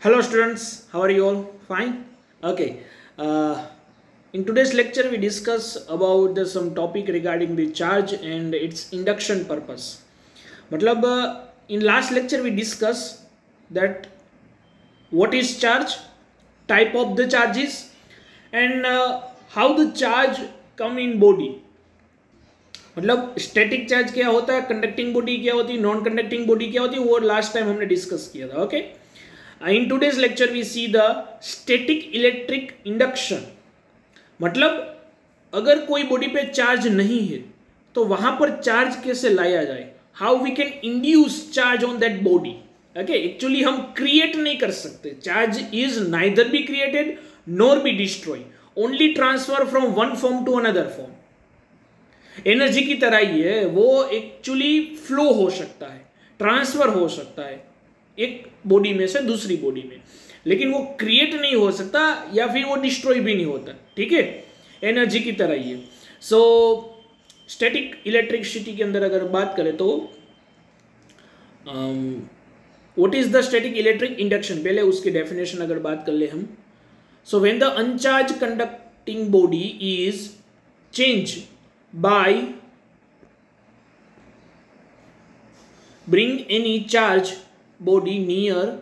Hello students, how are you all? Fine? Okay. Uh, in today's lecture we discuss about the, some topic regarding the charge and its induction purpose. मतलब uh, in last lecture we discuss that what is charge, type of the charges and uh, how the charge come in body. मतलब static charge क्या होता है conducting body क्या होती है non conducting body क्या होती है वो लास्ट टाइम हमने डिस्कस किया था okay in today's lecture we see the static electric induction मतलब अगर कोई बॉडी पे चार्ज नहीं है तो वहाँ पर चार्ज कैसे लाया जाए? How we can induce charge on that body okay actually हम क्रिएट नहीं कर सकते। Charge is neither be created nor be destroy only transfer from one form to another form energy की तरह ही है, वो एक्चुअली फ्लो हो सकता है ट्रांसफ़र हो सकता है। एक बॉडी में से दूसरी बॉडी में। लेकिन वो क्रिएट नहीं हो सकता या फिर वो डिस्ट्रॉय भी नहीं होता। ठीक है? एनर्जी की तरह ही सो स्टैटिक इलेक्ट्रिसिटी के अंदर अगर बात करें तो what is the static electric induction पहले उसकी डेफिनेशन अगर बात कर ले हम। So when the uncharge conducting body is change by bring any charge body near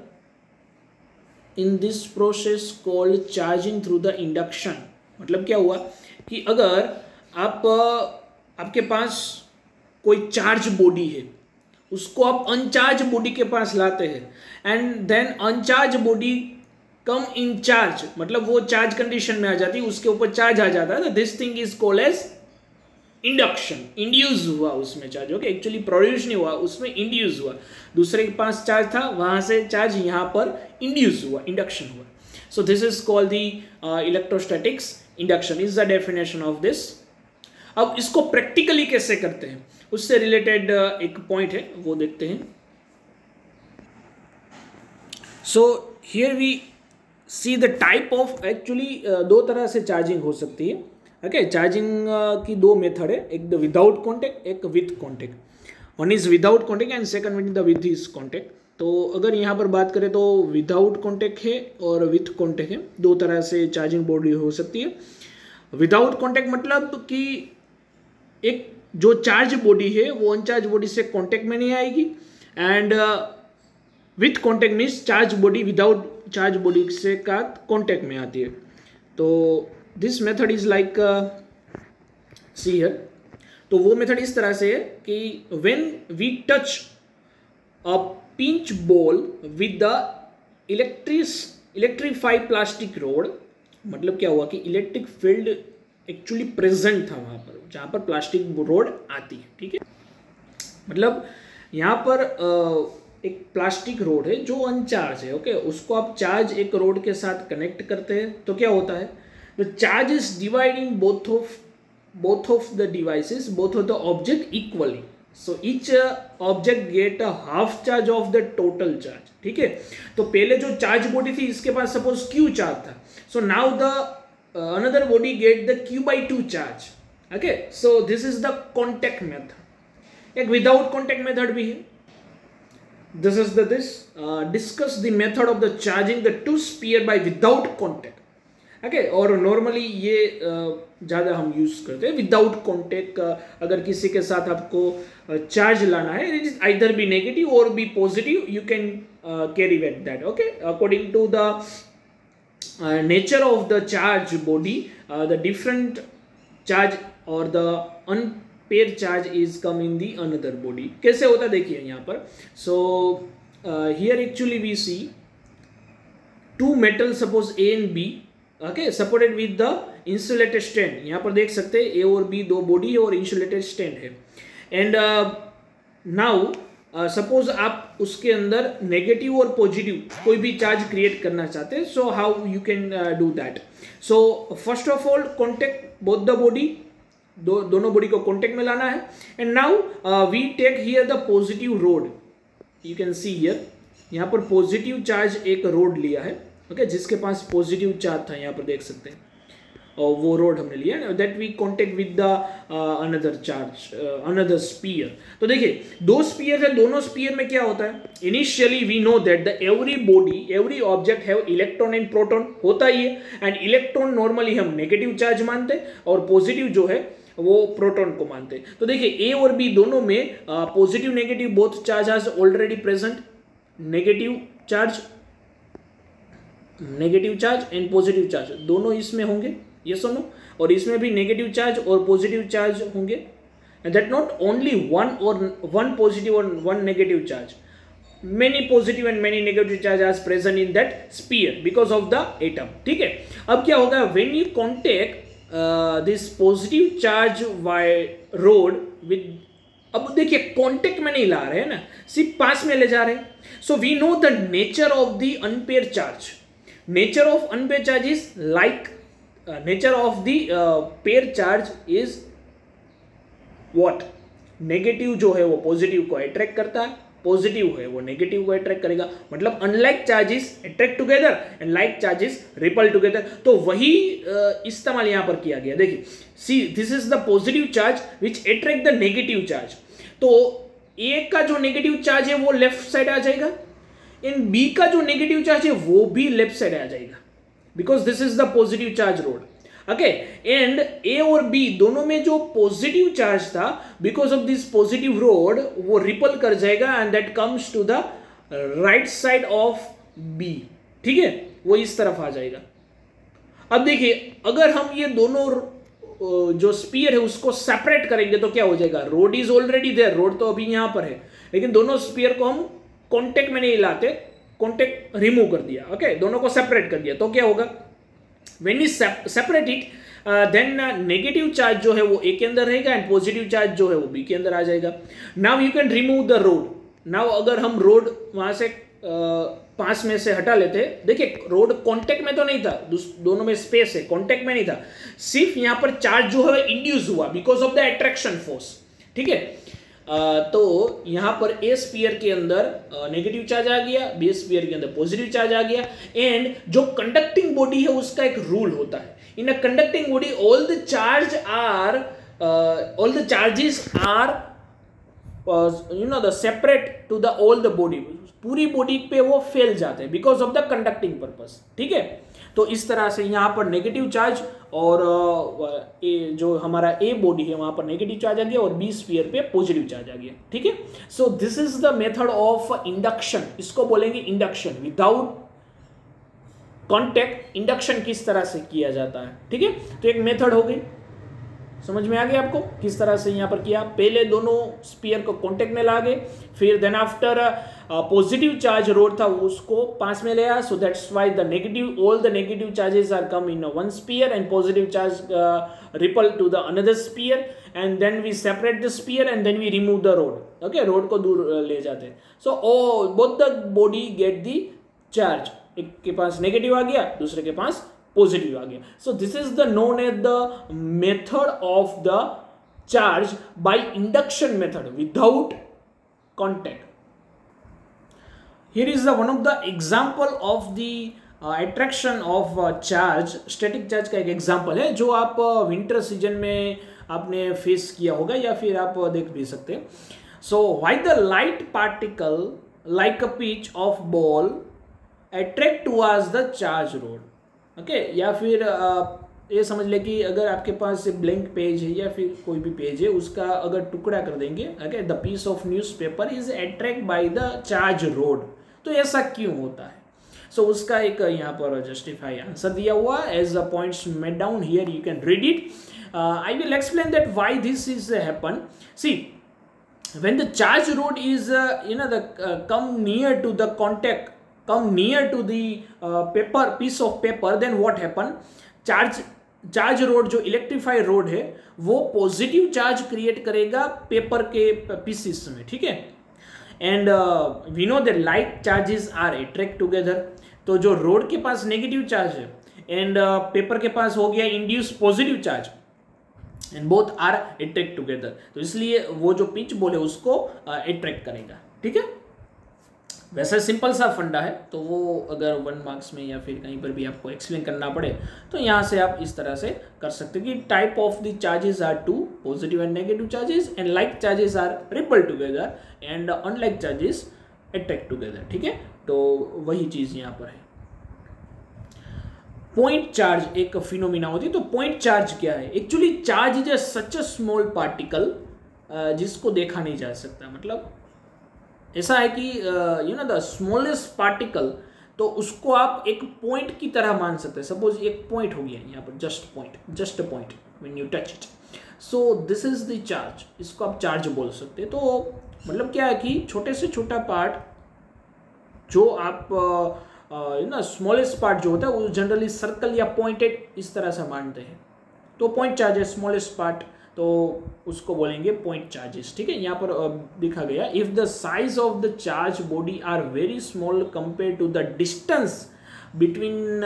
in this process called charging through the induction. मतलब क्या हुआ? कि अगर आप, आपके पास कोई चार्ज बॉडी है, उसको आप अनचार्ज बॉडी के पास लाते हैं and then uncharge body come in charge मतलब वो चार्ज कंडीशन में आ जाती है, उसके ऊपर चार्ज आ जाता है this thing is called as induction induce हुआ उसमें चार्ज ओके एक्चुअली प्रोड्यूस नहीं हुआ उसमें इंड्यूस हुआ। दूसरे के पास चार्ज था वहाँ से चार्ज यहाँ पर इंड्यूस हुआ इंडक्शन हुआ। So this is called the electrostatics induction is the definition of this अब इसको प्रैक्टिकली कैसे करते हैं? उससे रिलेटेड uh, एक पॉइंट है वो देखते हैं। So here we see the type of actually दो तरह से चार्जिंग हो सकती है। ओके चार्जिंग की दो मेथड है, एक द विदाउट कॉन्टेक्ट एक with contact one is without contact and second with the with is contact तो अगर यहाँ पर बात करें तो विदाउट कॉन्टेक्ट है और विथ कॉन्टेक्ट है, दो तरह से चार्जिंग बॉडी हो सकती है। विदाउट कॉन्टेक्ट मतलब कि एक जो चार्ज बॉडी है, वो अनचार्ज बॉडी से कॉन्टेक्ट में नहीं आएगी। And with contact means charge body without charge body से का कॉन्टेक्ट में आती है। तो this method is like see here तो वो मेथड इस तरह से है कि when we touch a pinch ball with the electric electrified plastic rod मतलब क्या हुआ कि इलेक्ट्रिक फ़ील्ड एक्चुअली प्रेजेंट था वहाँ पर जहाँ पर प्लास्टिक रोड आती है ठीक है? मतलब यहाँ पर uh, एक प्लास्टिक रोड है जो अनचार्ज है ओके उसको आप चार्ज एक रोड के साथ कनेक्ट करते हैं तो क्या होता है? The charge is dividing both of both of the devices both of the object equally so each uh, object get a half charge of the total charge ठीक है तो पहले जो चार्ज बॉडी थी इसके पास सपोज़ क्यू चार्ज था so now the another body get the Q by two charge okay so this is the contact method एक without contact method भी है is the this uh, discuss the method of the charging the two sphere by without contact okay okay, और normally ये ज़्यादा हम use करते हैं। Without contact अगर किसी के साथ आपको चार्ज लाना है it is either be negative और be positive you can carry weight that okay according to the nature of the charge body the different charge और the unpair charge is come in the another body कैसे होता देखिए यहाँ पर। So here actually we see two metal suppose A and B okay supported with the insulated stand यहाँ पर देख सकते हैं ए और बी दो बॉडी है और इंसुलेटेड स्टैंड है। एंड नाउ सपोज़ आप उसके अंदर नेगेटिव और पॉजिटिव कोई भी चार्ज क्रिएट करना चाहते हैं so how you can do that so first of all contact both the body दो, दोनों बॉडी को कॉन्टेक्ट में लाना है। And now we take here the positive rod you can see here यहाँ पर पॉजिटिव चार्ज एक रोड लिया है। ओके जिसके पास पॉजिटिव चार्ज था, यहाँ पर देख सकते हैं। और वो रोड हमने लिया that we contact with the another charge another sphere तो देखिए, दो स्पीयर है, दोनों स्पीयर में क्या होता है? Initially we know that the every body every object have electron and proton होता ही है। एंड इलेक्ट्रॉन नॉर्मली हम नेगेटिव चार्ज मानते हैं, और पॉजिटिव जो है, वो प्रोटॉन को मानते हैं। तो देखिए ए और बी दोनों में positive negative both charge are already present negative charge negative charge and positive charge दोनों इसमें होंगे ये सुनो और इसमें भी नेगेटिव चार्ज और पॉजिटिव चार्ज होंगे and that not only one और वन पॉजिटिव और one negative charge many positive and many negative charge are present in that sphere because of the atom ठीक है? अब क्या होगा you contact uh, this positive charge by road with अब देखिए contact में नहीं ला रहे हैं ना सिर्फ़ पास में ले जा रहे हैं। So we know the nature of the unpair charge nature of unpair charge is like nature of the pair charge is what negative जो है वो पॉजिटिव को अट्रैक्ट करता है पॉजिटिव है वो नेगेटिव को अट्रैक्ट करेगा। मतलब unlike charges attract together and like charges repel together तो वही इस्तेमाल यहाँ पर किया गया। देखिए see this is the positive charge which attract the negative charge तो ए का जो नेगेटिव चार्ज है वो लेफ़्ट साइड आ जाएगा। इन बी का जो नेगेटिव चार्ज है, वो भी लेफ़्ट साइड आ जाएगा। Because this is the positive charge rod okay and A और बी दोनों में जो पॉजिटिव चार्ज था because of this positive rod वो रिपल कर जाएगा and that comes to the right side of B ठीक है? वो इस तरफ़ आ जाएगा। अब देखिए, अगर हम ये दोनों जो स्पीयर है, उसको सेपरेट करेंगे तो क्या हो जाएगा? Rod is already there rod तो अभी यहाँ पर है। लेकिन दोनों स्पीयर को हम कॉन्टेक्ट में नहीं लाते कॉन्टेक्ट रिमूव कर दिया ओके okay? दोनों को सेपरेट कर दिया। तो क्या होगा? When you separate it then negative charge जो है वो ए के अंदर रहेगा एंड पॉजिटिव चार्ज जो है वो बी के अंदर आ जाएगा। Now you can remove the rod now अगर हम रोड वहाँ से uh, पास में से हटा लेते देखिए रोड कांटेक्ट में तो नहीं था दोनों में स्पेस है कांटेक्ट में नहीं था। सिर्फ़ यहाँ पर चार्ज जो है इंड्यूस हुआ because of the attraction force ठीक है? तो यहाँ पर ए स्पीयर के अंदर नेगेटिव चार्ज आ गया बी स्पीयर के अंदर पॉजिटिव चार्ज आ गया एंड जो कंडक्टिंग बॉडी है, उसका एक रूल होता है। In a conducting body all the charge are all the charges are you know the separate to the all the body पूरी बॉडी पे वो फैल जाते हैं because of the conducting purpose ठीक है? तो इस तरह से यहाँ पर नेगेटिव चार्ज और ए, जो हमारा ए बॉडी है, वहाँ पर नेगेटिव चार्ज आ गया और बी स्पीयर पे पॉजिटिव चार्ज आ गया, ठीक है? So this is the method of induction इसको बोलेंगे इंडक्शन विदाउट कॉन्टेक्ट इंडक्शन किस तरह से किया जाता है, ठीक है? तो एक मेथड हो गई। समझ में आ गया आपको? किस तरह से यहाँ पर किया? पहले दोनों स्पीयर को कॉन्टेक्ट में ला गए फिर then after positive charge rod था उसको पास में ले आया। So that's why the negative all the negative charges are come in one sphere and positive charge repel to the another sphere and then we separate the sphere and then we remove the rod okay rod को दूर uh, ले जाते so oh both the body get the charge एक के पास negative आ गया दूसरे के पास पॉजिटिव आ गया। So this is the known as the method of the charge by induction method without contact here is the one of the example of the attraction of charge static charge का एक example है जो आप winter uh, season में आपने face किया होगा या फिर आप uh, देख भी सकते so why the light particle like a pitch of ball attract towards the charge rod okay या फिर ये समझ ले कि अगर आपके पास ब्लैंक पेज है या फिर कोई भी पेज है उसका अगर टुकड़ा कर देंगे okay the piece of newspaper is attract by the charge rod तो ऐसा क्यों होता है? सो so, उसका एक यहाँ पर जस्टिफाई आंसर दिया हुआ as a points made down here you can read it I will explain that why this is happen see when the charge road is uh, you know the uh, come near to come near to the uh, paper piece of paper then what happen? Charge charge rod जो electrify rod है वो positive charge create करेगा paper के pieces में ठीक है? And we know that light charges are attract together तो जो रोड के पास नेगेटिव चार्ज है एंड पेपर uh, के पास हो गया induce positive charge and both are attract together तो इसलिए वो जो पिच बोले उसको एट्रैक्ट uh, करेगा ठीक है? वैसे सिंपल सा फंडा है तो वो अगर वन मार्क्स में या फिर कहीं पर भी आपको एक्सप्लेन करना पड़े तो यहाँ से आप इस तरह से कर सकते हो कि type of the charges are two positive and negative charges and like charges are repel together and unlike charges attract together ठीक है? तो वही चीज़ यहाँ पर है। पॉइंट चार्ज एक फिनोमिना होती है तो पॉइंट चार्ज क्या है? Actually charge is a such a small particle जिसको देखा नहीं जा सकता मतलब ऐसा है कि you know the smallest particle तो उसको आप एक पॉइंट की तरह मान सकते हैं। सपोज़ एक पॉइंट हो गया यहाँ पर just point just point when you touch it so this is the charge इसको आप चार्ज बोल सकते हैं। तो मतलब क्या है कि, छोटे से छोटा पार्ट जो आप यू ना स्मॉलेस्ट पार्ट जो होता है, वो जनरली सर्कल या पॉइंटेड इस तरह से मानते हैं। तो पॉइंट चार्ज है स्मॉलेस्ट पार्ट तो उसको बोलेंगे पॉइंट चार्जेस ठीक है? यहाँ पर दिखा गया if the size of the charge body are very small compare to the distance between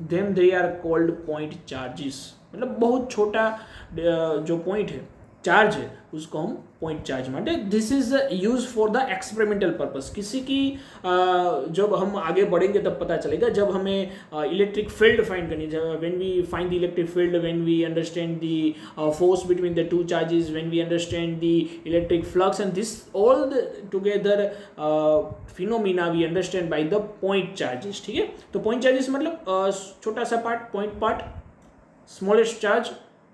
them they are called point charges मतलब बहुत छोटा जो पॉइंट है चार्ज है उसको हम पॉइंट चार्ज मानते हैं। This is use for the experimental purpose किसी की जब हम आगे बढ़ेंगे तब पता चलेगा, जब हमें इलेक्ट्रिक फ़ील्ड फाइंड करनी है। When we find the electric field when we understand the force between the two charges when we understand the electric flux and this all together phenomena we understand by the point charges ठीक है? तो point charges मतलब छोटा सा part point part smallest charge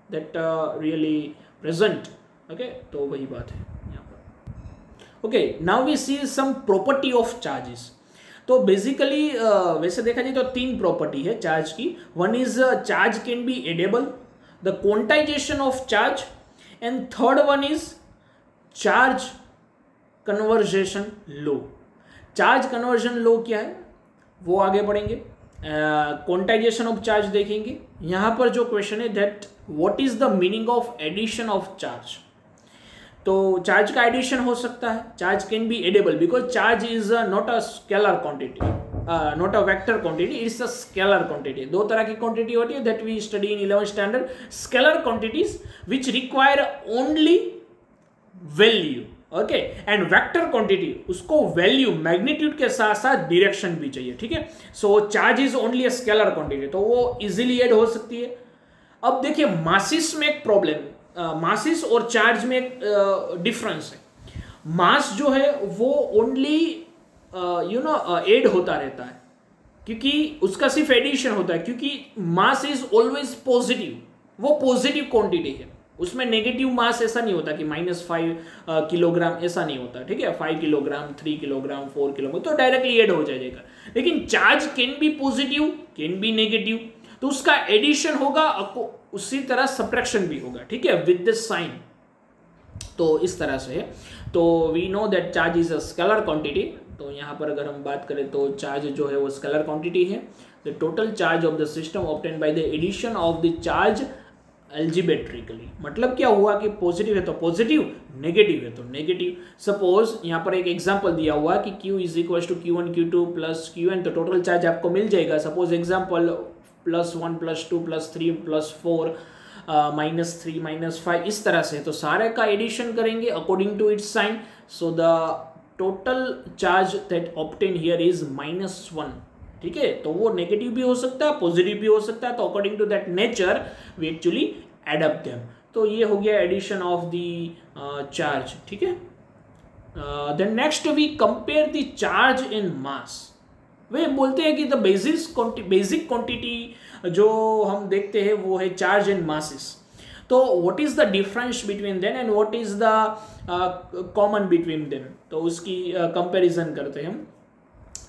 that really present okay तो वही बात है, यहाँ पर। Okay now we see some property of charges तो बेसिकली वैसे देखा जाए तो तीन प्रॉपर्टी है चार्ज की। One is charge can be addable the quantization of charge and third one is charge conversation law charge conversion law क्या है? वो आगे बढ़ेंगे। क्वांटाइजेशन ऑफ़ चार्ज देखेंगे। यहाँ पर जो क्वेश्चन है that what is the meaning of addition of charge तो चार्ज का एडिशन हो सकता है। Charge can be addable because charge is not a scalar quantity not a vector quantity it's a scalar quantity दो तरह की quantity होती है that we study in eleven standard scalar quantities which require only value okay and vector quantity उसको value magnitude के साथ साथ direction भी चाहिए, ठीक है? So charge is only a scalar quantity तो वो इजिली एड हो सकती है। अब देखिए मासिस में एक प्रॉब्लम मासिस और चार्ज में एक डिफरेंस है। मास जो है, वो ओनली यू नो एड होता रहता है। क्योंकि उसका सिर्फ़ एडिशन होता है, क्योंकि मास इज़ ऑलवेज पॉजिटिव वो पॉजिटिव क्वांटिटी है। उसमें नेगेटिव मास ऐसा नहीं होता कि माइनस फाइव किलोग्राम ऐसा नहीं होता, ठीक है? Five kilogram three kilogram four kilogram तो डायरेक्टली एड हो जाएगा। लेकिन charge can be positive can be negative तो उसका एडिशन होगा उसी तरह सप्रैक्शन भी होगा, ठीक है? विद द साइन तो इस तरह से तो we know that charge is a scalar quantity तो यहाँ पर अगर हम बात करें तो चार्ज जो है वो स्केलर क्वांटिटी है। The total charge of the system obtain by the addition of the charge algebraically मतलब क्या हुआ कि पॉजिटिव है तो पॉजिटिव नेगेटिव है तो नेगेटिव सपोज़ यहाँ पर एक एग्जांपल दिया हुआ कि Q is equal to Q one Q two plus Q N तो टोटल चार्ज आपको मिल जाएगा। Suppose example plus one, plus two, plus three, plus four minus three, minus five, इस तरह से। तो सारे का एडिशन करेंगे according to its sign so the total charge that obtain here is minus one ठीक है? तो वो नेगेटिव भी हो सकता है पॉजिटिव भी हो सकता है तो according to that nature we actually adapt them तो ये हो गया एडिशन ऑफ़ द चार्ज ठीक है? Then next we compare the charge in mass वे बोलते हैं कि द बेसिक बेसिक क्वांटिटी जो हम देखते हैं वो है चार्ज एंड मासिस तो what is the difference between then and what is the common between then तो उसकी कंपैरिजन uh, करते हैं हम.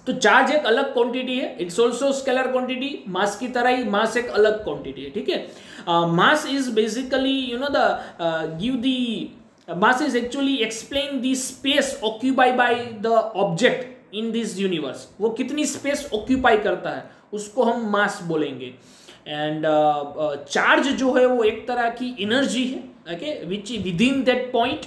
तो चार्ज एक अलग क्वांटिटी है it's also scalar quantity mass की तरह ही मास एक अलग क्वांटिटी है ठीक है? Mass is basically you know the give the mass is actually explain the space occupy by the object in this universe वो कितनी स्पेस ऑक्यूपाई करता है उसको हम मास बोलेंगे. एंड चार्ज uh, uh, जो है वो एक तरह की एनर्जी है okay which within that point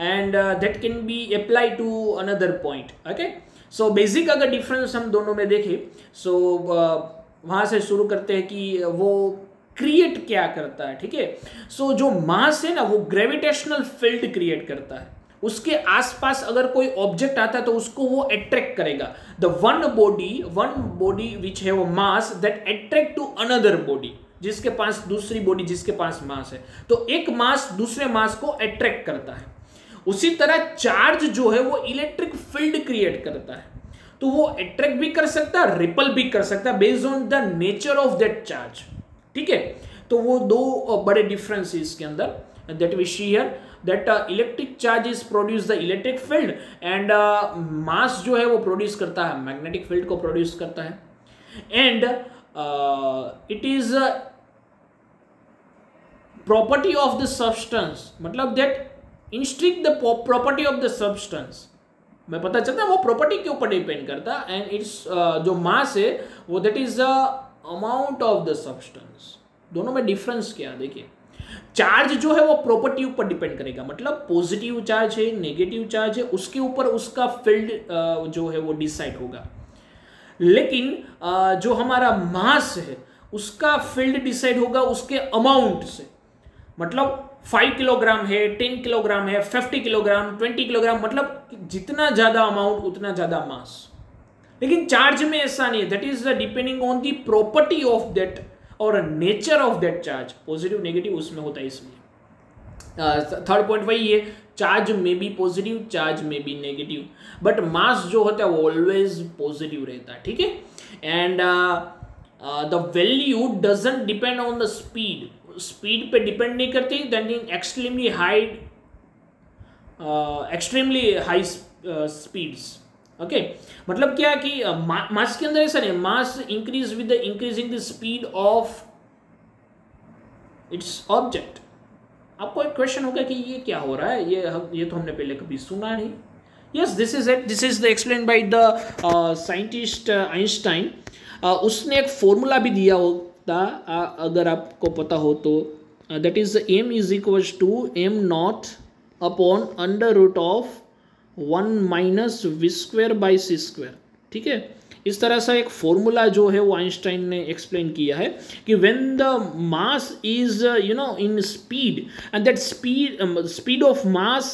and that can be apply to another point okay so basic अगर डिफरेंस हम दोनों में देखें सो so, uh, वहाँ से शुरू करते हैं कि वो क्रिएट क्या करता है ठीक है. सो जो मास है ना वो ग्रेविटेशनल फ़ील्ड क्रिएट करता है. उसके आसपास अगर कोई ऑब्जेक्ट आता है तो उसको वो अट्रैक्ट करेगा। The one body one body which है वो mass that attract to another body जिसके पास दूसरी बॉडी जिसके पास मास है। तो एक मास दूसरे मास को अट्रैक्ट करता है। उसी तरह चार्ज जो है वो इलेक्ट्रिक फ़ील्ड क्रिएट करता है। तो वो अट्रैक्ट भी कर सकता है रिपल भी कर सकता है based on the nature of that charge ठीक है? तो वो दो बड़े डिफरेंस इसके अंदर that we see here that electric charge is produce the electric field and mass जो है वो प्रोड्यूस करता है मैग्नेटिक फ़ील्ड को प्रोड्यूस करता है. And it is property of the substance मतलब that instruct the property of the substance मैं पता चलता है वो प्रॉपर्टी के ऊपर डिपेंड करता है एंड इट्स जो मास है, वो that is the amount of the substance दोनों में डिफरेंस क्या देखिए. चार्ज जो है वो प्रॉपर्टी ऊपर डिपेंड करेगा। मतलब पॉजिटिव चार्ज है नेगेटिव चार्ज है, उसके ऊपर उसका फ़ील्ड जो है वो डिसाइड होगा। लेकिन जो हमारा मास है, उसका फ़ील्ड डिसाइड होगा उसके अमाउंट से। मतलब फाइव किलोग्राम है टेन किलोग्राम है फिफ्टी किलोग्राम ट्वेंटी किलोग्राम मतलब जितना ज़्यादा अमाउंट उतना ज़्यादा मास लेकिन चार्ज में ऐसा नहीं है। That is depending on the property of that और nature of that charge positive negative उसमें होता है इसमें। थर्ड पॉइंट वही है चार्ज में बी पॉजिटिव चार्ज में बी नेगेटिव बट मास जो होता है वो ऑलवेज पॉजिटिव रहता है, ठीक है? And the value doesn't depend on the speed speed पे डिपेंड नहीं करती then in extremely high extremely high speeds okay मतलब क्या कि मास uh, के अंदर ऐसा नहीं mass increase with the increasing the speed of its object आपको एक क्वेश्चन होगा कि ये क्या हो रहा है? ये ये तो हमने पहले कभी सुना नहीं। Yes this is it this is the explain by the scientist Einstein उसने एक फॉर्मूला भी दिया होता था अगर आपको पता हो तो। That is M is equal to M not upon under root of one minus V square by C square. ठीक है? इस तरह से एक फॉर्मूला जो है वो आइंस्टाइन ने एक्सप्लेन किया है कि when the mass is you know in speed and that speed speed of mass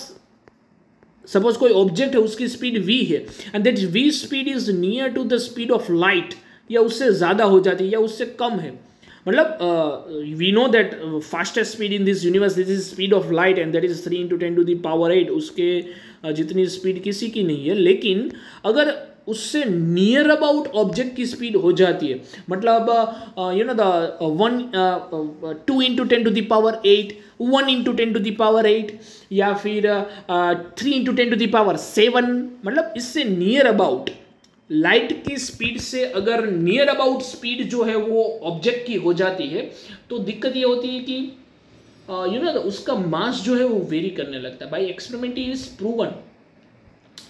suppose कोई ऑब्जेक्ट है, उसकी स्पीड वी है and that V speed is near to the speed of light या उससे ज़्यादा हो जाती है, या उससे कम है। मतलब we know that fastest speed in this universe this is speed of light and that is three into ten to the power eight उसके uh, जितनी स्पीड किसी की नहीं है लेकिन अगर उससे नियर अबाउट ऑब्जेक्ट की स्पीड हो जाती है मतलब you know the one two into ten to the power eight one into ten to the power eight या फिर three into ten to the power seven मतलब इससे नियर अबाउट लाइट की स्पीड से अगर नियर अबाउट स्पीड जो है वो ऑब्जेक्ट की हो जाती है तो दिक्कत ये होती है कि यू नो उसका मास जो है वो वेरी करने लगता है। By experiment is proven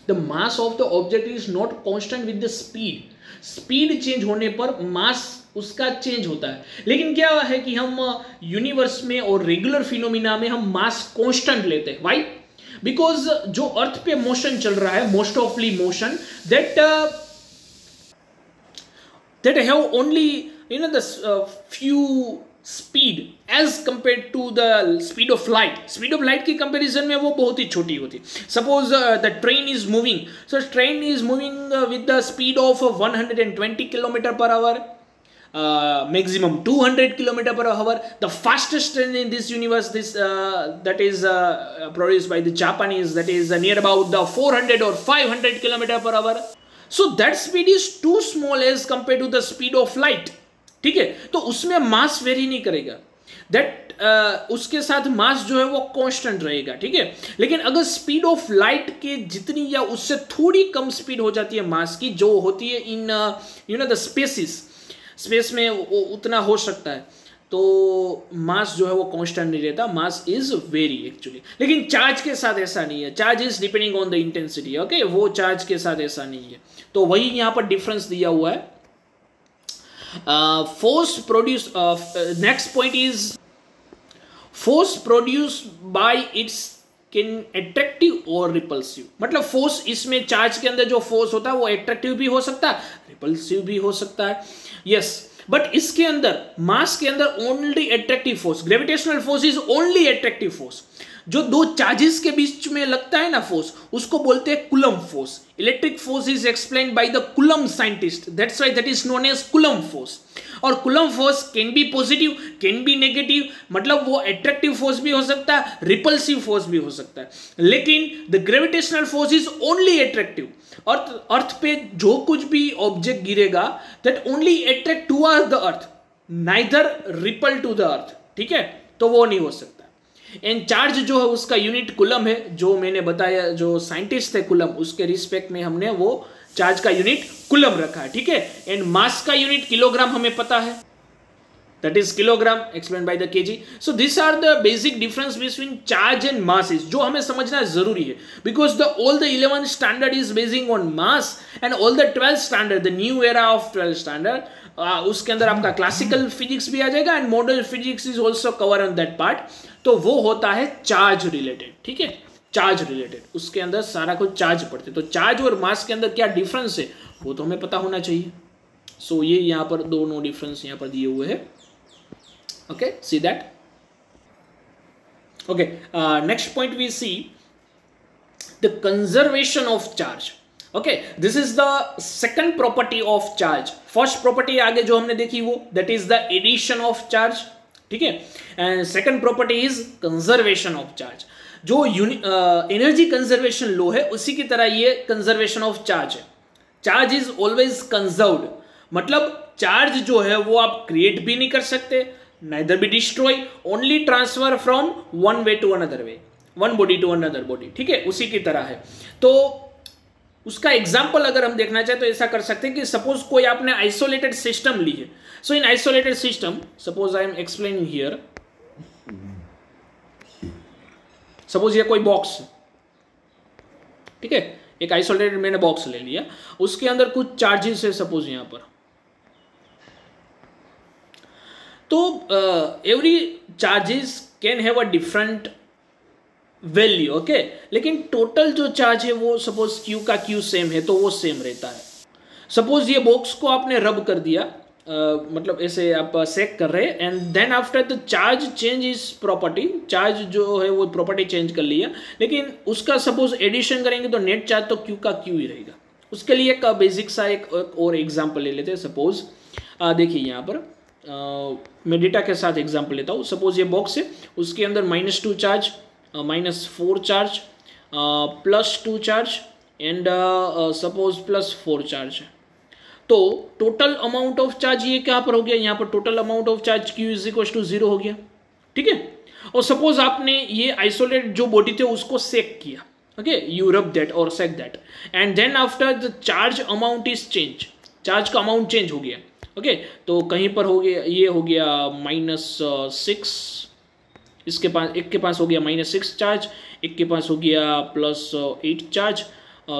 the mass of the object is not constant with the speed speed change होने पर मास उसका चेंज होता है। लेकिन क्या है कि हम यूनिवर्स में और रेगुलर फिनोमिना में हम मास कॉन्स्टेंट लेते हैं। वाई बिकॉज़ जो अर्थ पे मोशन चल रहा है most awfully motion that that have only you know the uh, few speed as compare to the speed of light speed of light की कंपेरिजन में वो बहुत ही छोटी होती suppose the train is moving so train is moving with the speed of 120 kilometre per hour maximum 200 kilometer per hour the fastest train in this universe this uh, that is uh, produced by the japanese that is uh, near about the 400 or 500 kilometer per hour So that speed is too small as compare to the speed of light ठीक है? तो उसमें mass vary नहीं करेगा। That Uh, उसके साथ मास जो है वो कांस्टेंट रहेगा ठीक है? लेकिन अगर स्पीड ऑफ़ लाइट के जितनी या उससे थोड़ी कम स्पीड हो जाती है मास की जो होती है in you know the spaces space में उतना हो सकता है। तो मास जो है वो कांस्टेंट नहीं रहता मास इज़ वेरी एक्चुअली लेकिन चार्ज के साथ ऐसा नहीं है। Charge is depending on the intensity okay वो चार्ज के साथ ऐसा नहीं है। तो वही यहाँ पर डिफरेंस दिया हुआ है। Force produce next point is force produce by its can attractive और रिपल्सिव मतलब फोर्स इसमें चार्ज के अंदर जो फोर्स होता है वो एट्रैक्टिव भी हो सकता है रिपल्सिव भी हो सकता है। यस yes, बट इसके अंदर मास के अंदर only attractive force gravitational force is only attractive force जो दो चार्जेस के बीच में लगता है ना फोर्स उसको बोलते हैं Coulomb force electric force is explain by the Coulomb scientist that's why that is known as Coulomb force और Coulomb force can be positive can be negative मतलब वो एट्रैक्टिव फोर्स भी हो सकता है रिपल्सिव फोर्स भी हो सकता है. लेकिन the gravitational force is only attractive earth earth पे जो कुछ भी ऑब्जेक्ट गिरेगा that only attract toward the earth neither repel to the earth ठीक है? तो वो नहीं हो सकता. एंड चार्ज जो है उसका यूनिट कुलम है, जो मैंने बताया, जो साइंटिस्ट है कुलम उसके रिस्पेक्ट में हमने वो चार्ज का यूनिट कुलम रखा है, ठीक है? एंड मास का यूनिट किलोग्राम हमें पता है। That is kilogram explain by the kg so this are the basic difference between charge and mass जो हमें समझना ज़रूरी है। Because the all the eleven standard is basing on mass and all the twelfth standard the new era of twelfth standard उसके अंदर आपका classical physics भी आ जाएगा and model physics is also cover on that part तो वो होता है चार्ज रिलेटेड ठीक है? चार्ज रिलेटेड उसके अंदर सारा कुछ चार्ज पड़ते तो चार्ज और मास के अंदर क्या डिफरेंस है? वो तो हमें पता होना चाहिए। सो so, ये यहाँ पर दोनों डिफरेंस यहाँ पर दिए हुए हैं। Okay see that okay next point we see the conservation of charge okay this is the second property of charge first property आगे जो हमने देखी वो that is the addition of charge ठीक है? And second property is conservation of charge जो energy conservation law है, उसी की तरह ये कंजर्वेशन ऑफ़ चार्ज है. चार्ज इज़ ऑलवेज कंजर्व्ड मतलब चार्ज जो है, वो आप क्रिएट भी नहीं कर सकते neither be destroy only transfer from one way to another way one body to another body ठीक है? उसी की तरह है. तो उसका एग्ज़ाम्पल अगर हम देखना चाहें तो ऐसा कर सकते हैं कि सपोज़ कोई आपने आइसोलेटेड सिस्टम ली है। So in isolated system suppose I am explaining here suppose ये कोई बॉक्स ठीक है? एक आइसोलेटेड मैंने बॉक्स ले लिया। उसके अंदर कुछ चार्जेस है सपोज़ यहाँ पर। तो every charges can have a different value okay लेकिन टोटल जो चार्ज है वो सपोज़ क्यू का क्यू सेम है तो वो सेम रहता है। सपोज़ ये बॉक्स को आपने रब कर दिया Uh, मतलब ऐसे आप सेक कर रहे हैं and then after the charge change is property charge जो है वो प्रॉपर्टी चेंज कर लिया लेकिन उसका सपोज़ एडिशन करेंगे तो नेट चार्ज तो क्यू का क्यू ही रहेगा। उसके लिए एक बेसिक सा एक, एक और एग्जांपल ले लेते हैं सपोज़ देखिए यहाँ पर आ, मैं डेटा के साथ एग्जांपल लेता हूँ। सपोज़ ये बॉक्स है उसके अंदर minus two charge minus four charge plus two charge and suppose plus four charge तो टोटल अमाउंट ऑफ़ चार्ज ये क्या पर हो गया? यहाँ पर total amount of charge Q is equal to zero हो गया। ठीक है? और सपोज़ आपने ये आइसोलेट जो बॉडी थे उसको सेक किया। ओके यू रब दैट और shake that and then after the charge amount is change charge का अमाउंट चेंज हो गया। Okay okay? तो कहीं पर हो गया, ये हो गया माइनस सिक्स इसके पास, एक के पास हो गया माइनस सिक्स चार्ज एक के पास हो गया प्लस एट चार्ज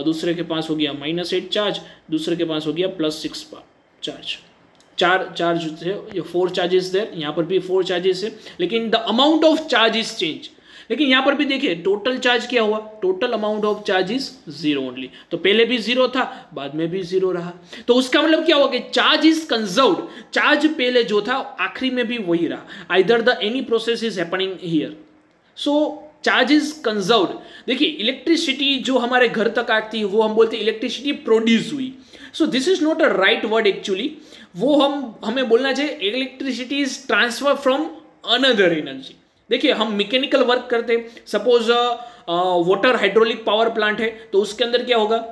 दूसरे के पास हो गया माइनस एट चार्ज दूसरे के पास हो गया प्लस सिक्स चार्ज चार चार्ज थे फोर चार्जेस देर यहाँ पर भी फोर चार्जेस है, लेकिन the amount of charge is change लेकिन यहाँ पर भी देखिए टोटल चार्ज क्या हुआ? Total amount of charge is zero only तो पहले भी ज़ीरो था, बाद में भी ज़ीरो रहा। तो उसका मतलब क्या हुआ कि चार्ज इज़ कंजर्व चार्ज पहले जो था, आखिरी में भी वही रहा। Either the any process is happening here so is conserve देखिए इलेक्ट्रिसिटी जो हमारे घर तक आती है वो हम बोलते इलेक्ट्रिसिटी प्रोड्यूस हुई। So this is not a right word actually वो हम, हमें बोलना चाहिए electricity is transfer from another energy देखिए, हम मैकेनिकल वर्क करते हैं। Suppose water hydraulic power plant है तो उसके अंदर क्या होगा?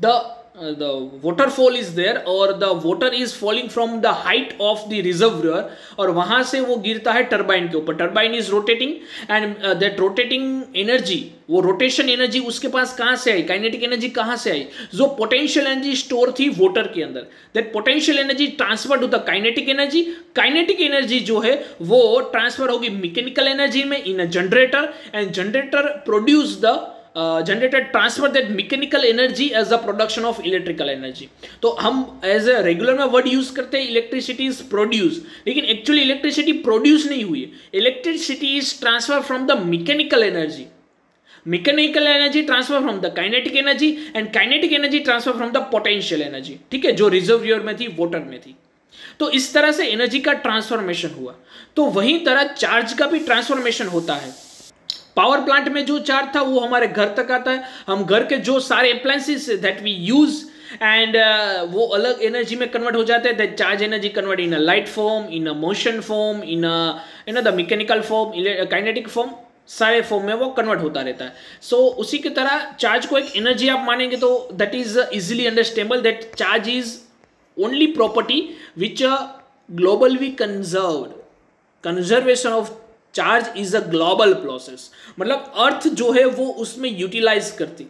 The the waterfall is there or the water is falling from the height of the reservoir और वहाँ से वो गिरता है टर्बाइन के ऊपर। Turbine is rotating and that rotating energy वो रोटेशन एनर्जी उसके पास कहाँ से आई? काइनेटिक एनर्जी कहाँ से आई? जो पोटेंशियल एनर्जी स्टोर थी वाटर के अंदर। That potential energy transfer to the kinetic energy kinetic energy जो है, वो ट्रांसफ़र होगी मैकेनिकल एनर्जी में in a generator and generator produce the generated transfer that mechanical energy as a production of electrical energy तो हम as a regular में word use करते हैं इलेक्ट्रिसिटी इज़ प्रोड्यूस लेकिन एक्चुअली इलेक्ट्रिसिटी प्रोड्यूस नहीं हुई. है electricity is transfer from the mechanical energy mechanical energy transfer from the kinetic energy and kinetic energy transfer from the potential energy ठीक है? जो रिजर्वियर में थी वोटर में थी. तो इस तरह से एनर्जी का ट्रांसफॉर्मेशन हुआ. तो वही तरह चार्ज का भी ट्रांसफॉर्मेशन होता है. पावर प्लांट में जो चार्ज था वो हमारे घर तक आता है। हम घर के जो सारे appliances that we use and वो अलग एनर्जी में कन्वर्ट हो जाते हैं। That charge energy convert in a light form in a motion form in a the mechanical form kinetic form सारे फॉर्म में वो कन्वर्ट होता रहता है। सो so, उसी की तरह चार्ज को एक एनर्जी आप मानेंगे तो that is easily understandable that charge is only property which global we conserve conservation of charge is a global process मतलब अर्थ जो है वो उसमें यूटिलाइज करती।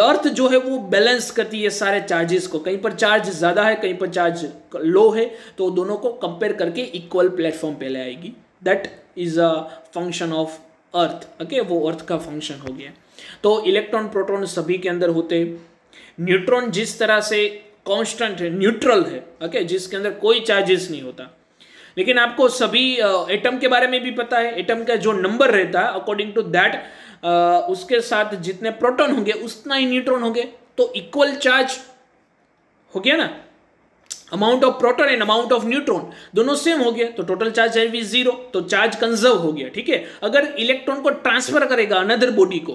अर्थ जो है वो बैलेंस करती है सारे चार्जेस को। कहीं पर चार्ज ज़्यादा है, कहीं पर चार्ज लो है तो दोनों को कंपेयर करके इक्वल प्लेटफॉर्म पे ले आएगी। That is a function of earth okay वो अर्थ का फ़ंक्शन हो गया। तो इलेक्ट्रॉन प्रोटॉन सभी के अंदर होते। न्यूट्रॉन जिस तरह से कांस्टेंट है न्यूट्रल है ओके? जिसके अंदर कोई चार्जेस नहीं होता। लेकिन आपको सभी एटम के बारे में भी पता है एटम का जो नंबर रहता है अकॉर्डिंग टू दैट उसके साथ जितने प्रोटॉन होंगे, उतना ही न्यूट्रॉन होंगे। तो इक्वल चार्ज हो गया ना? Amount of proton and amount of neutron दोनों सेम हो गया तो टोटल चार्ज है ज़ीरो तो चार्ज कंजर्व हो गया, ठीक है? अगर इलेक्ट्रॉन को ट्रांसफ़र करेगा अनदर बॉडी को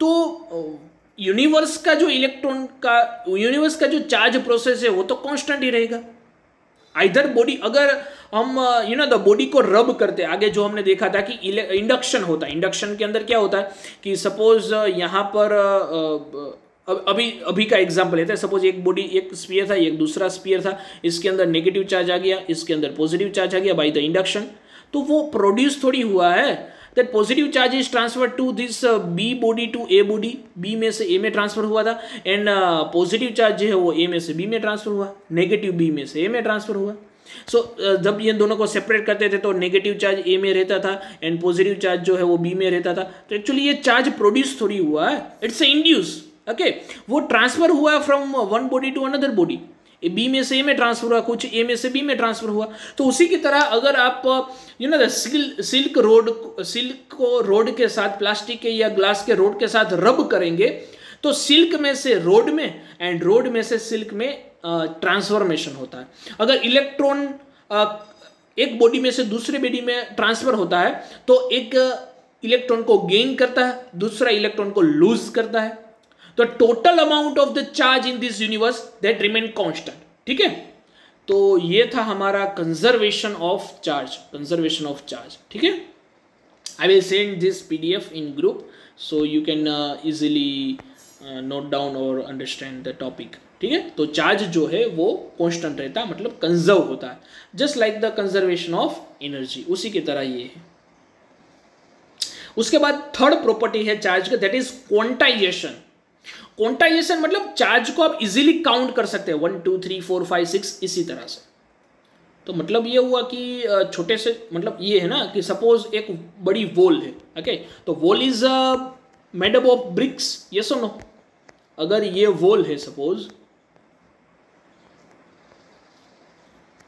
तो यूनिवर्स का जो इलेक्ट्रॉन का यूनिवर्स का जो चार्ज प्रोसेस है, वो तो कांस्टेंट ही रहेगा। आइधर बॉडी अगर हम यू नो द बॉडी को रब करते, आगे जो हमने देखा था कि इंडक्शन होता है। इंडक्शन के अंदर क्या होता है कि सपोज़ यहाँ पर अभी अभी का एग्ज़ाम्पल लेते हैं। सपोज़ एक बॉडी एक स्पीयर था, एक दूसरा स्पीयर था। इसके अंदर नेगेटिव चार्ज आ गया, इसके अंदर पॉजिटिव चार्ज आ गया बाई द इंडक्शन तो वो प्रोड्यूस थोड़ी हुआ है। That positive charge is transfer to this B body to A body B में से ए में ट्रांसफ़र हुआ था. एंड पॉजिटिव चार्ज जो है वो ए में से बी में ट्रांसफ़र हुआ. नेगेटिव बी में से ए में ट्रांसफ़र हुआ. सो so, uh, जब ये दोनों को सेपरेट करते थे तो नेगेटिव चार्ज ए में रहता था एंड पॉजिटिव चार्ज जो है वो बी में रहता था. तो एक्चुअली ये चार्ज प्रोड्यूस थोड़ी हुआ. है इट्स ए इंड्यूस ओके वो ट्रांसफ़र हुआ from one body to another body B में से ए में ट्रांसफ़र हुआ, कुछ ए में से बी में ट्रांसफ़र हुआ। तो उसी की तरह अगर आप you know silk rod silk को रोड के साथ प्लास्टिक के या ग्लास के रोड के साथ रब करेंगे तो सिल्क में से रोड में एंड रोड में से सिल्क में ट्रांसफॉर्मेशन होता है। अगर इलेक्ट्रॉन एक बॉडी में से दूसरे बॉडी में ट्रांसफ़र होता है तो एक इलेक्ट्रॉन को गेन करता है, दूसरा इलेक्ट्रॉन को लूज करता है। तो total amount of the charge in this universe that remain constant ठीक है? तो ये था हमारा conservation of charge conservation of charge ठीक है? I will send this PDF in group so you can easily note down और अंडरस्टैंड द टॉपिक ठीक है? तो चार्ज जो है वो कॉन्स्टेंट रहता है मतलब कंजर्व होता है. Just like the conservation of energy उसी की तरह ये है. उसके बाद थर्ड प्रॉपर्टी है चार्ज का दैट इज़ क्वांटाइजेशन क्वांटाइजेशन मतलब चार्ज को आप इजीली काउंट कर सकते हैं। One two three four five six इसी तरह से। तो मतलब ये हुआ कि छोटे से मतलब ये है ना कि सपोज़ एक बड़ी वॉल है ओके तो wall is made up of bricks ये सुनो अगर ये वॉल है सपोज़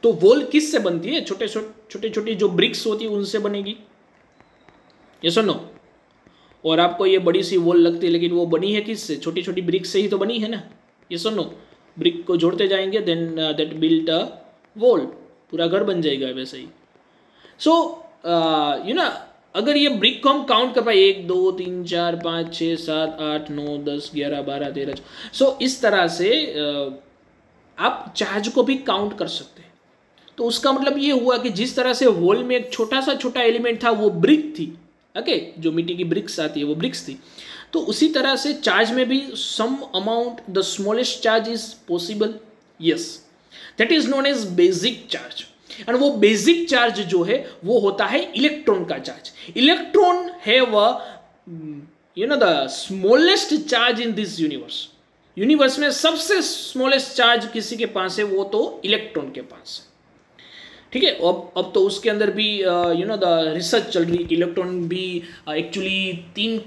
तो वॉल किस से बनती है? छोटे छोटे छोटे, छोटी जो ब्रिक्स होती है, उनसे बनेगी। ये सुनो और आपको ये बड़ी सी वॉल लगती है लेकिन वो बनी है किससे छोटी छोटी ब्रिक से ही तो बनी है ना? ये सुनो ब्रिक को जोड़ते जाएँगे then that built a wall पूरा घर बन जाएगा वैसे ही। सो यू ना अगर ये ब्रिक को हम काउंट कर पाए एक दो तीन चार पाँच छः सात आठ नौ दस ग्यारह बारह तेरह सो इस तरह से uh, आप चार्ज को भी काउंट कर सकते हैं। तो उसका मतलब ये हुआ कि जिस तरह से वॉल में एक छोटा सा छोटा एलिमेंट था वो ब्रिक थी। ओके जो मिट्टी की ब्रिक्स आती है, वो ब्रिक्स थी। तो उसी तरह से चार्ज में भी some amount the smallest charge is possible yes that is known as basic charge and वो बेसिक चार्ज जो है, वो होता है इलेक्ट्रॉन का चार्ज इलेक्ट्रॉन है वह you know the smallest charge in this universe universe में सबसे स्मॉलेस्ट चार्ज किसी के पास है, वो तो इलेक्ट्रॉन के पास है। ठीक है? अब अब तो उसके अंदर भी यू नो द रिसर्च चल रही है कि इलेक्ट्रॉन भी एक्चुअली तीन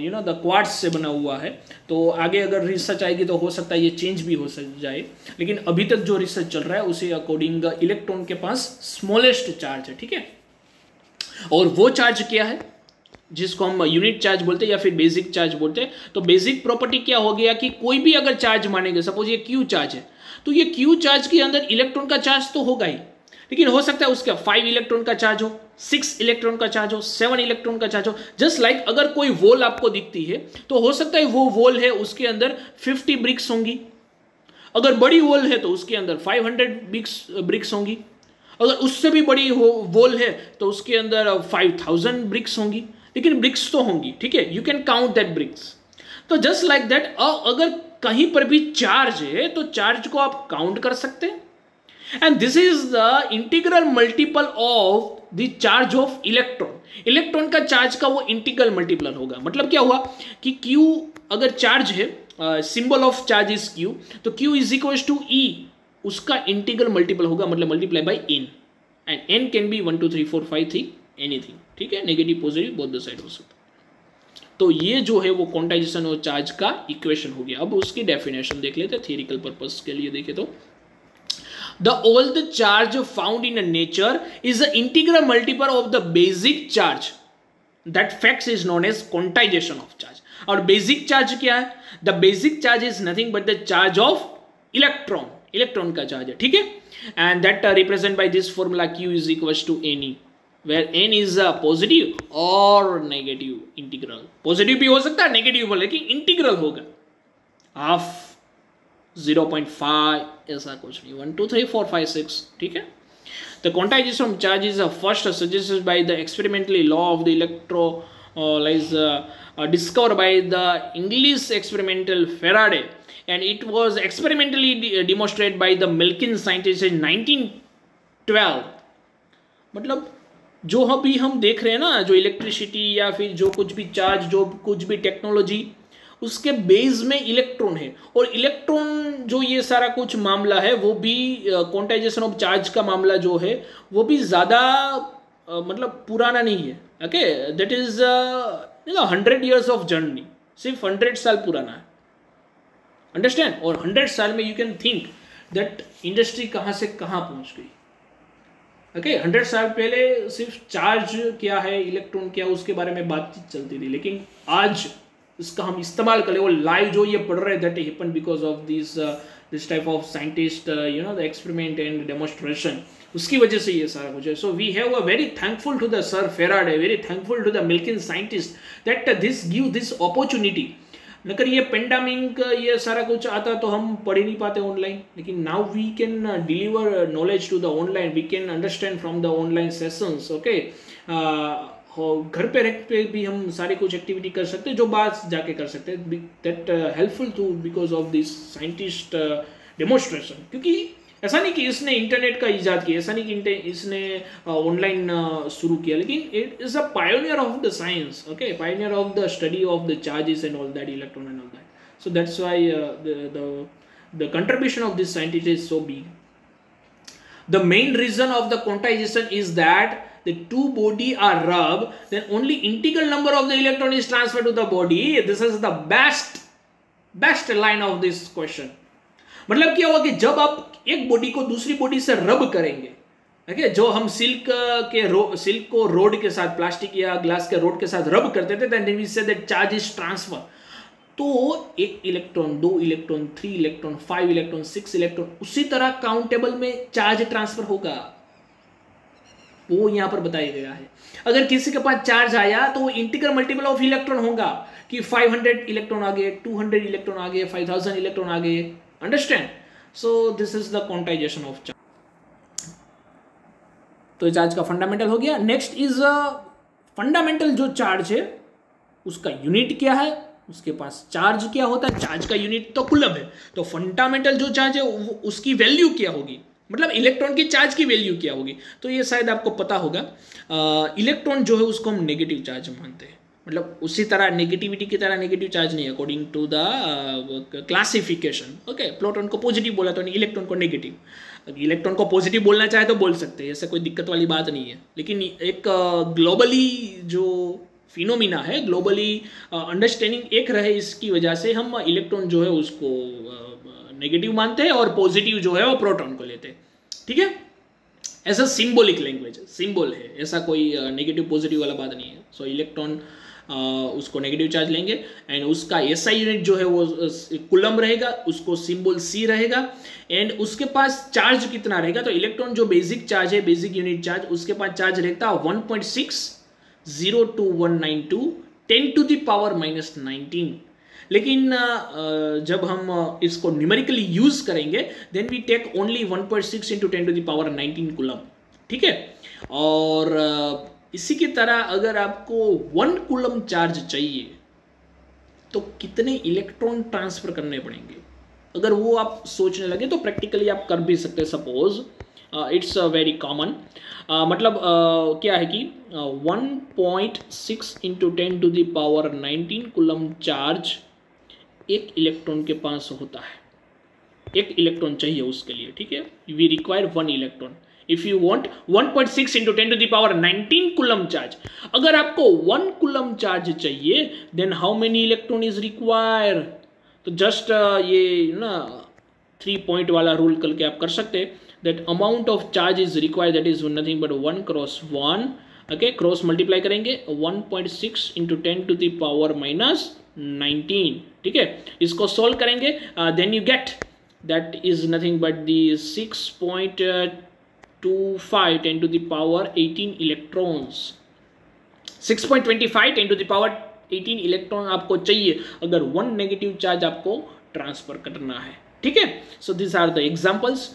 यू नो द क्वार्ट्स से बना हुआ है। तो आगे अगर रिसर्च आएगी तो हो सकता है ये चेंज भी हो सक, जाए। लेकिन अभी तक जो रिसर्च चल रहा है, उसे अकॉर्डिंग इलेक्ट्रॉन के पास स्मॉलेस्ट चार्ज है, ठीक है? और वो चार्ज क्या है? जिसको हम यूनिट चार्ज बोलते हैं या फिर बेसिक चार्ज बोलते हैं। तो बेसिक प्रॉपर्टी क्या हो गया कि कोई भी अगर चार्ज मानेंगे सपोज़ ये क्यू चार्ज है तो ये क्यू चार्ज के अंदर इलेक्ट्रॉन का चार्ज तो होगा ही। लेकिन हो सकता है उसका फाइव इलेक्ट्रॉन का चार्ज हो सिक्स इलेक्ट्रॉन का चार्ज हो सेवन इलेक्ट्रॉन का चार्ज हो। जस्ट लाइक like, अगर कोई वोल आपको दिखती है तो हो सकता है वो वोल है उसके अंदर फिफ्टी ब्रिक्स होंगी। अगर बड़ी वोल है तो उसके अंदर फाइव हंड्रेड ब्रिक्स ब्रिक्स होंगी। अगर उससे भी बड़ी हो वोल है तो उसके अंदर फाइव थाउज़ेंड ब्रिक्स होंगी। लेकिन ब्रिक्स तो होंगी ठीक है? You can count that bricks तो जस्ट लाइक दैट अगर कहीं पर भी चार्ज है तो चार्ज को आप काउंट कर सकते हैं। And this is the integral multiple of the charge of electron electron का चार्ज का वो इंटीग्रल मल्टीपल होगा। मतलब क्या हुआ कि Q अगर चार्ज है symbol of charge is Q तो Q is equal to E उसका इंटीग्रल मल्टीपल होगा मतलब multiply by N and N can be one two three four five three anything ठीक है? Negative positive both the side हो सकता तो ये जो है वो क्वांटाइजेशन और चार्ज का इक्वेशन हो गया। अब उसकी डेफिनेशन देख लेते थियरिकल पर्पज के लिए देखे तो। The all the charge found in nature is the integral multiple of the basic charge. That fact is known as quantization of charge. और बेसिक चार्ज क्या है? The basic charge is nothing but the charge of electron electron का charge है, ठीक है? And that represent by this formula Q is equal to N where N is a positive और negative integral positive भी हो सकता है negative बोले कि इंटीग्रल होगा हाफ़ ज़ीरो पॉइंट फाइव ऐसा कुछ नहीं one two three four five six ठीक है The quantization of charge is uh, first suggested by the experimentally law of the electrolyzer uh, uh, discovered by the English experimental Faraday and it was experimentally de demonstrated by the Milken scientists in 1912 मतलब जो अभी हम देख रहे हैं ना, जो electricity या फिर जो कुछ भी चार्ज जो कुछ भी टेक्नोलॉजी उसके बेस में इलेक्ट्रॉन है। और इलेक्ट्रॉन जो ये सारा कुछ मामला है, वो भी क्वांटाइजेशन ऑफ़ चार्ज का मामला जो है, वो भी ज़्यादा मतलब पुराना नहीं है। Okay that is hundred years of journey सिर्फ़ हंड्रेड साल पुराना है। अंडरस्टैंड और हंड्रेड साल में you can think that industry कहाँ से कहाँ पहुँच गई। ओके हंड्रेड साल पहले सिर्फ़ चार्ज क्या है इलेक्ट्रॉन क्या उसके बारे में बातचीत चलती थी, लेकिन आज इसका हम इस्तेमाल करें वो लाइव जो ये पढ़ रहे that happen because of this this type of scientist you know the experiment and demonstration उसकी वजह से ये सारा कुछ है। So we have a very thankful to the sir Faraday very thankful to the Millikan scientist that this give this opportunity नकर ये पेंडामिंग ये सारा कुछ आता तो हम पढ़ ही नहीं पाते ऑनलाइन लेकिन now we can deliver knowledge to the online we can understand from the online sessions okay घर पे रह पे भी हम सारे कुछ एक्टिविटी कर सकते हैं, जो बाहर जाके कर सकते हैं. That helpful to because of this scientist demonstration क्योंकि ऐसा नहीं कि इसने इंटरनेट का इजाद किया ऐसा नहीं कि इसने ऑनलाइन शुरू किया लेकिन it is a pioneer of the science okay pioneer of the study of the charges and all that electron and all that so that's why the contribution of this scientist is so big the main reason of the quantization is that The two body are rub, then only integral number of the electron is transferred to the body. This is the best, best line of this question. मतलब क्या हुआ कि जब आप एक body को दूसरी body से रब करेंगे, ठीक है, जो हम सिल्क के रो सिल्क को रोड के साथ प्लास्टिक या ग्लास के रोड के साथ रब करते थे say that charge is transfer तो एक इलेक्ट्रॉन दो electron three electron five electron six electron उसी तरह काउंटेबल में चार्ज ट्रांसफ़र होगा। वो यहाँ पर बताया गया है। अगर किसी के पास चार्ज आया तो वो इंटीग्रल मल्टीपल ऑफ़ इलेक्ट्रॉन होगा कि 500 इलेक्ट्रॉन आ गए 200 इलेक्ट्रॉन आ गए 5000 इलेक्ट्रॉन आ गए understand so this is the quantization of charge तो चार्ज का फंडामेंटल हो गया। नेक्स्ट इज़ फंडामेंटल जो चार्ज है, उसका यूनिट क्या है? उसके पास चार्ज क्या होता है? चार्ज का यूनिट तो कुलम है। तो फंडामेंटल जो चार्ज है उसकी वैल्यू क्या होगी? मतलब इलेक्ट्रॉन की चार्ज की वैल्यू क्या होगी? तो ये शायद आपको पता होगा। इलेक्ट्रॉन जो है, उसको हम नेगेटिव चार्ज मानते हैं। मतलब उसी तरह नेगेटिविटी की तरह नेगेटिव चार्ज नहीं according to the classification okay proton को पॉजिटिव बोला तो नहीं इलेक्ट्रॉन को नेगेटिव इलेक्ट्रॉन को पॉजिटिव बोलना चाहे तो बोल सकते हैं, ऐसा कोई दिक्कत वाली बात नहीं है. लेकिन एक ग्लोबली जो फिनोमिना है ग्लोबली अंडरस्टैंडिंग एक रहे इसकी वजह से हम इलेक्ट्रॉन जो है उसको नेगेटिव मानते हैं और पॉजिटिव जो है वो प्रोटॉन को लेते हैं. ठीक है? ऐसा सिंबॉलिक लैंग्वेज सिंबल है. ऐसा कोई नेगेटिव पॉजिटिव वाला बात नहीं है. सो इलेक्ट्रॉन उसको नेगेटिव चार्ज लेंगे एंड उसका एस आई यूनिट जो है वो कुलम रहेगा, उसको सिंबल सी रहेगा एंड उसके पास चार्ज कितना रहेगा? तो इलेक्ट्रॉन जो बेसिक चार्ज है बेसिक यूनिट चार्ज उसके पास चार्ज रहता है one point six zero two one nine two ten to the power minus nineteen लेकिन जब हम इसको न्यूमेरिकली यूज़ करेंगे then we take only one point six into ten to the power nineteen coulomb ठीक है? और इसी की तरह अगर आपको वन कुलम चार्ज चाहिए तो कितने इलेक्ट्रॉन ट्रांसफ़र करने पड़ेंगे? अगर वो आप सोचने लगे तो प्रैक्टिकली आप कर भी सकते सपोज़ इट्स वेरी कॉमन मतलब uh, क्या है कि one point six into ten to the power nineteen coulomb charge एक इलेक्ट्रॉन के पास होता है। एक इलेक्ट्रॉन चाहिए उसके लिए ठीक है? We require one electron if you point six into ten to the power nineteen coulomb charge अगर आपको वन कुलम चार्ज चाहिए then how many electron is require तो जस्ट uh, ये ना थ्री पॉइंट वाला रूल करके आप कर सकते हैं। That amount of charge is require that is nothing but one cross one okay cross multiply करेंगे one point six into ten to the power minus nineteen ठीक है? इसको सोल्व करेंगे then you get that is nothing but the six point two five ten to the power eighteen electrons six point twenty five ten to the power eighteen electron आपको चाहिए। अगर one negative charge आपको transfer करना है। ठीक है? So this are the examples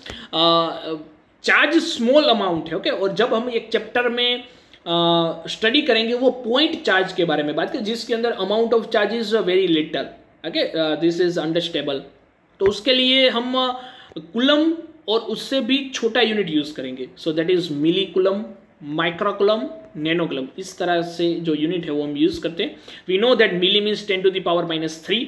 charge small amount है okay okay? और जब हम एक चैप्टर में स्टडी uh, करेंगे वो पॉइंट चार्ज के बारे में बात करें जिसके अंदर amount of charge is very little okay this is understandable तो उसके लिए हम कुलम uh, और उससे भी छोटा यूनिट यूज़ करेंगे। So that is millicoulomb microcoulomb nanocoulomb इस तरह से जो यूनिट है वो हम यूज़ करते हैं। We know that milli means ten to the power minus three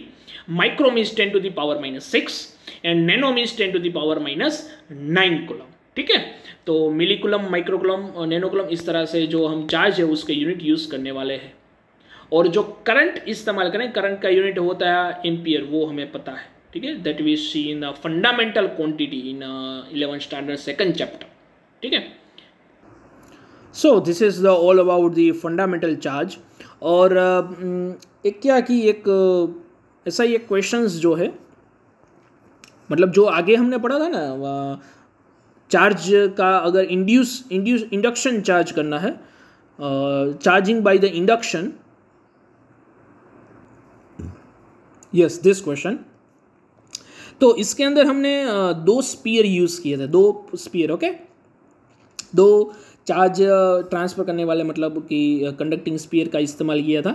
micro means ten to the power minus six and nano means ten to the power minus nine coulomb ठीक है? तो मिलीकुलम microcoulomb और नैनोकुलम इस तरह से जो हम चार्ज है, उसके यूनिट यूज़ करने वाले हैं। और जो करंट इस्तेमाल करें करंट का यूनिट होता है एम्पियर वो हमें पता है। ठीक है? That we see in fundamental quantity in eleven standard second chapter ठीक है? So this is the all about the fundamental charge और uh, एक क्या कि एक uh, ऐसा ही एक क्वेश्चंस जो है मतलब जो आगे हमने पढ़ा था ना चार्ज का अगर इंड्यूस इंड्यूस इंडक्शन चार्ज करना है charging by the induction yes this question तो इसके अंदर हमने दो स्पीयर यूज़ किए थे, दो स्पीयर ओके दो चार्ज ट्रांसफ़र करने वाले मतलब कि कंडक्टिंग स्पीयर का इस्तेमाल किया था।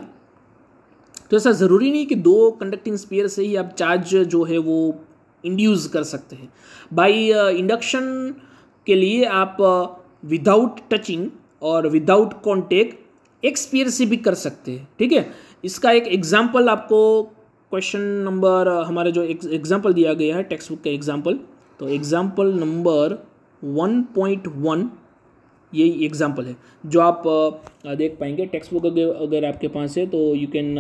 तो ऐसा ज़रूरी नहीं कि दो कंडक्टिंग स्पीयर से ही आप चार्ज जो है वो इंड्यूस कर सकते हैं। बाई इंडक्शन के लिए आप विदाउट टचिंग और विदाउट कॉन्टेक्ट एक स्पीयर से भी कर सकते हैं, ठीक है? इसका एक एग्ज़ाम्पल आपको क्वेश्चन नंबर हमारे जो एग्ज़ाम्पल दिया गया है टेक्स्ट बुक का एग्ज़ाम्पल तो example number one point one यही एग्ज़ाम्पल है। जो आप देख पाएँगे टेक्स्ट बुक अगर अगर आपके पास है तो you can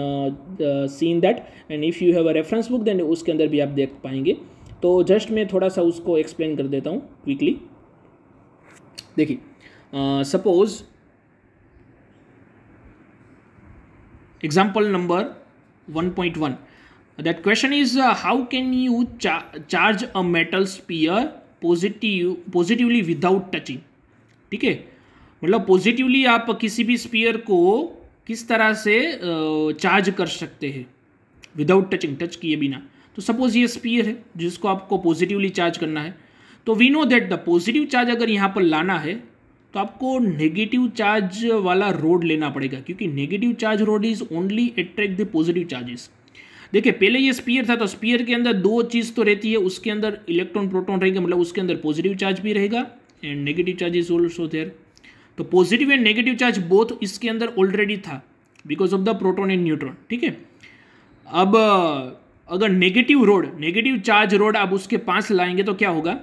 see in that and if you have a reference book then उसके अंदर भी आप देख पाएँगे। तो जस्ट मैं थोड़ा सा उसको एक्सप्लेन कर देता हूँ क्विकली देखिए suppose example number 1.1 that question is uh, how can you cha charge a metal sphere positive positively without touching? ठीक है? मतलब पॉजिटिवली आप किसी भी स्पीयर को किस तरह से चार्ज कर सकते हैं? विदाउट टचिंग टच किए बिना। तो सपोज़ ये स्पीयर है जिसको आपको पॉजिटिवली चार्ज करना है। तो we know that the positive charge अगर यहाँ पर लाना है तो आपको नेगेटिव चार्ज वाला रोड लेना पड़ेगा क्योंकि negative charge rod is only attract the positive charges देखिए, पहले ये स्पीयर था तो स्पीयर के अंदर दो चीज़ तो रहती है, उसके अंदर इलेक्ट्रॉन प्रोटॉन रहेंगे मतलब उसके अंदर पॉजिटिव चार्ज भी रहेगा and negative charge is also there तो positive and negative charge both इसके अंदर ऑलरेडी था because of the proton and neutron ठीक है? अब, अगर negative rod negative charge rod आप उसके पास लाएँगे तो क्या होगा?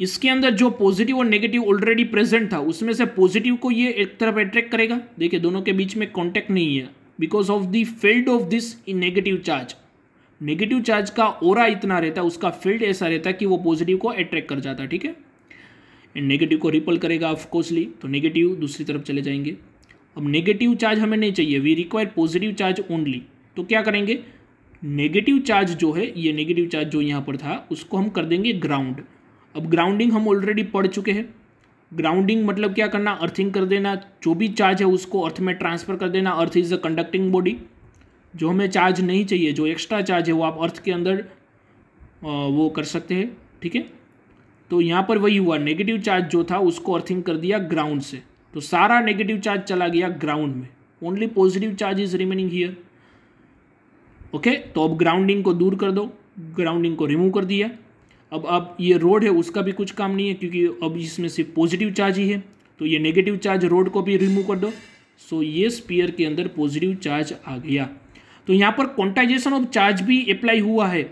इसके अंदर जो पॉजिटिव और नेगेटिव ऑलरेडी प्रेजेंट था, उसमें से पॉजिटिव को ये एक तरफ़ अट्रैक्ट करेगा। देखिए, दोनों के बीच में कॉन्टैक्ट नहीं है। Because of the field of this negative charge negative charge का ओरा इतना रहता है, उसका फ़ील्ड ऐसा रहता है कि वो पॉजिटिव को अट्रैक्ट कर जाता है, ठीक है? एंड नेगेटिव को रिपल करेगा ऑफकोर्सली तो नेगेटिव दूसरी तरफ़ चले जाएँगे। अब नेगेटिव चार्ज हमें नहीं चाहिए। We require positive charge only तो क्या करेंगे? नेगेटिव चार्ज जो है, ये नेगेटिव चार्ज जो यहाँ पर था, उसको हम कर देंगे ग्राउंड अब ग्राउंडिंग हम ऑलरेडी पढ़ चुके हैं। ग्राउंडिंग मतलब क्या करना? अर्थिंग कर देना। जो भी चार्ज है उसको अर्थ में ट्रांसफ़र कर देना। Earth is a conducting body जो हमें चार्ज नहीं चाहिए, जो एक्स्ट्रा चार्ज है, वो आप अर्थ के अंदर वो कर सकते हैं, ठीक है? तो यहाँ पर वही हुआ। नेगेटिव चार्ज जो था, उसको अर्थिंग कर दिया ग्राउंड से। तो सारा नेगेटिव चार्ज चला गया ग्राउंड में। Only positive charge is remaining here okay तो अब ग्राउंडिंग को दूर कर दो। ग्राउंडिंग को रिमूव कर दिया। अब अब ये रोड है, उसका भी कुछ काम नहीं है, क्योंकि अब इसमें सिर्फ़ पॉजिटिव चार्ज ही है। तो ये नेगेटिव चार्ज रोड को भी रिमूव कर दो। सो ये स्पीयर के अंदर पॉजिटिव चार्ज आ गया। तो यहाँ पर क्वांटाइजेशन ऑफ़ चार्ज भी अप्लाई हुआ है।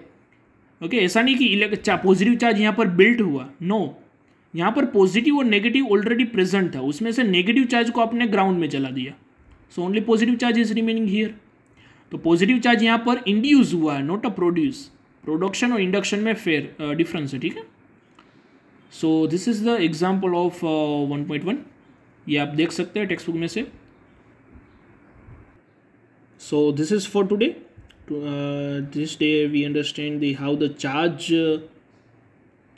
ओके ऐसा नहीं कि पॉजिटिव चार्ज यहाँ पर बिल्ट हुआ। नो यहाँ पर पॉजिटिव और नेगेटिव ऑलरेडी प्रेजेंट था। उसमें से नेगेटिव चार्ज को आपने ग्राउंड में चला दिया। So only positive charge is remaining here तो पॉजिटिव चार्ज यहाँ पर इंड्यूस हुआ है नॉट अ प्रोड्यूस प्रोडक्शन और इंडक्शन में फेयर डिफरेंस है, ठीक है? So this is the example of one point one ये आप देख सकते हैं टेक्स्ट बुक में से। So this is for today this day we understand the how the charge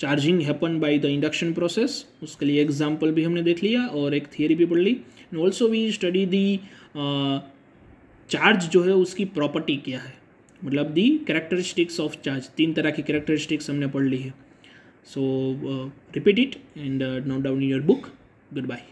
charging happen by the induction process उसके लिए एग्ज़ाम्पल भी हमने देख लिया और एक थियरी भी पढ़ ली। And also we study the charge जो है उसकी प्रॉपर्टी क्या है। मतलब दी करेक्टरिस्टिक्स ऑफ़ चार्ज तीन तरह की करेक्टरिस्टिक्स हमने पढ़ ली है. So repeat it and note down in your book goodbye